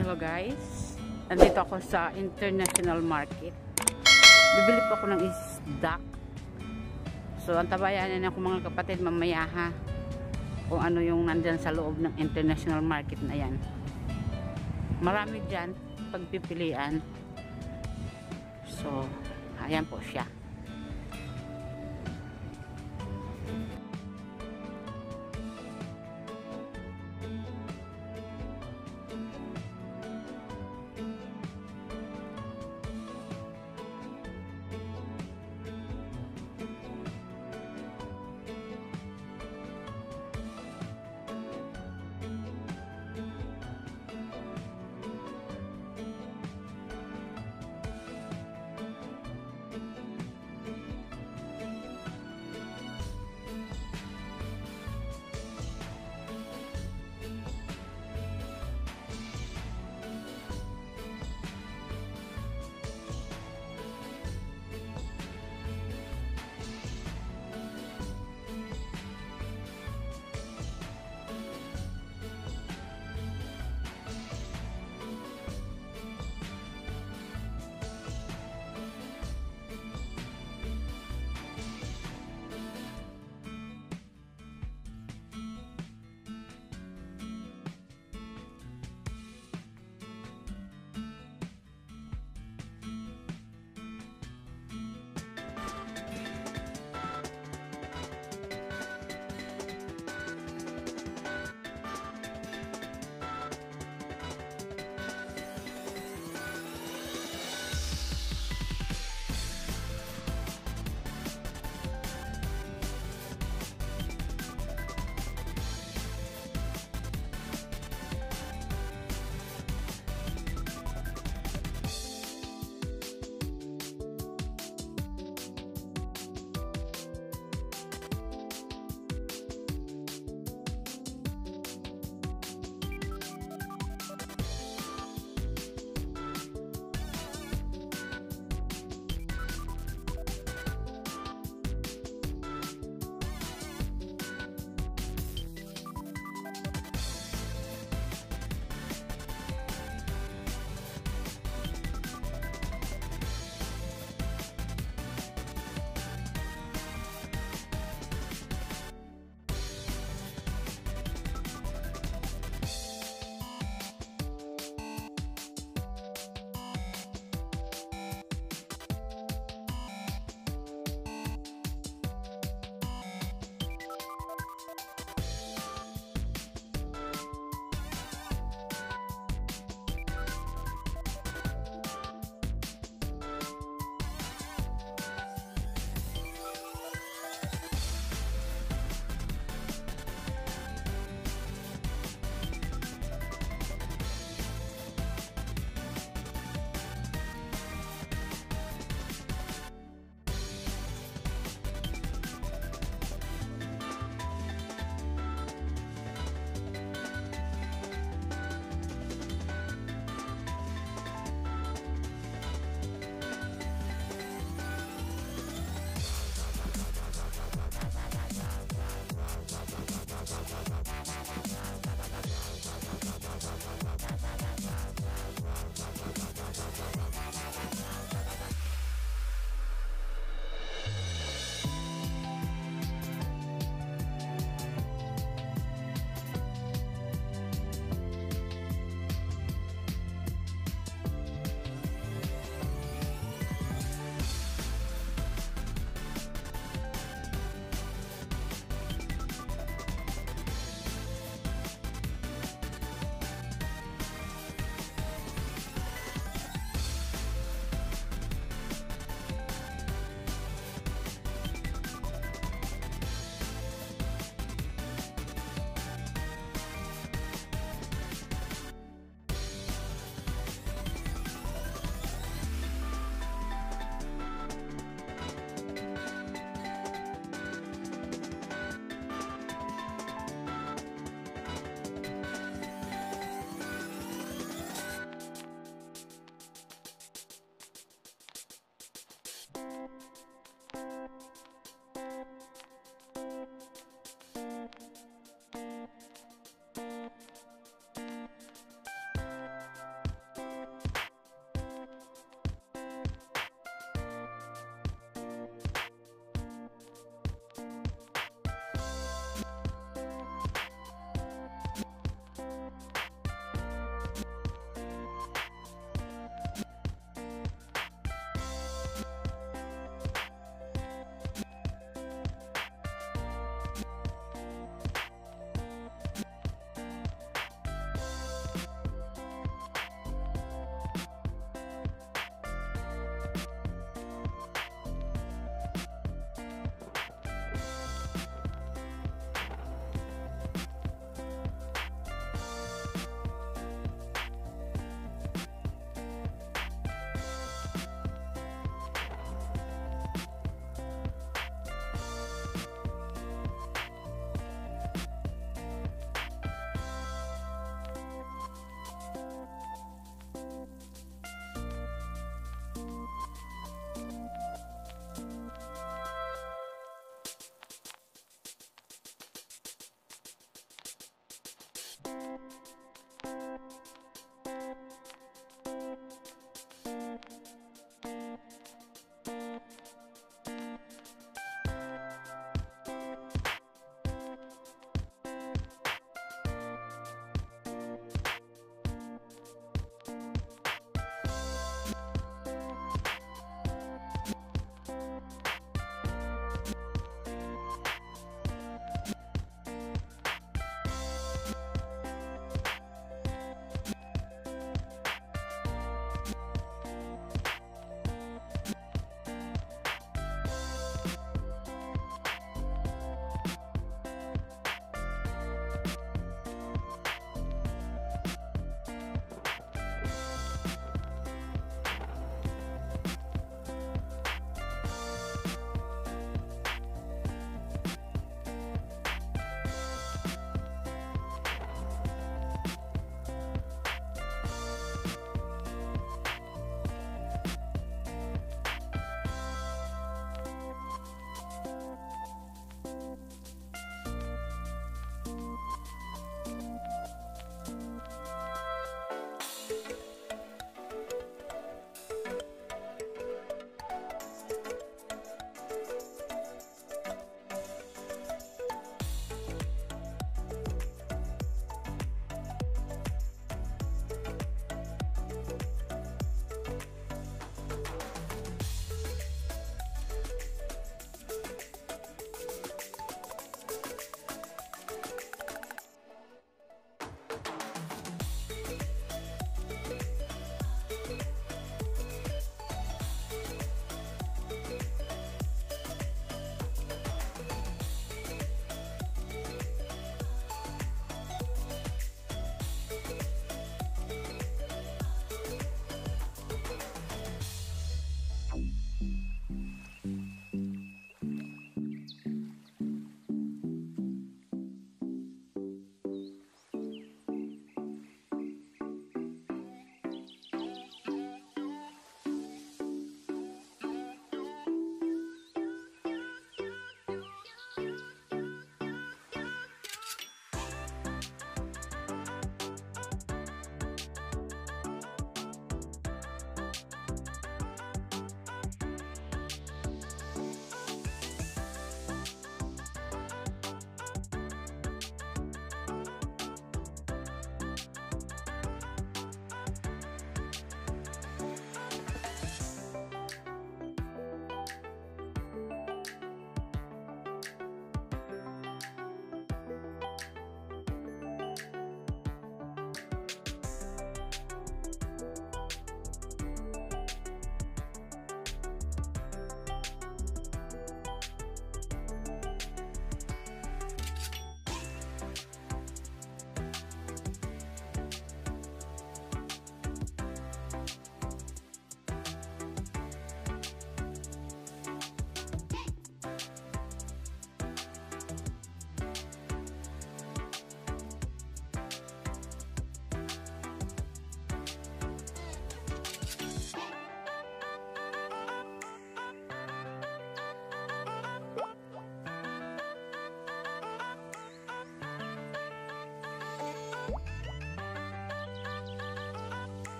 Hello guys. Nandito ako sa International Market. Bibili po ako ng isda. So, antabayanan ako mga kapatid mamaya ha. Kung ano yung nandyan sa loob ng International Market na yan. Marami dyan pagpipilian. So, ayan po siya.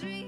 dream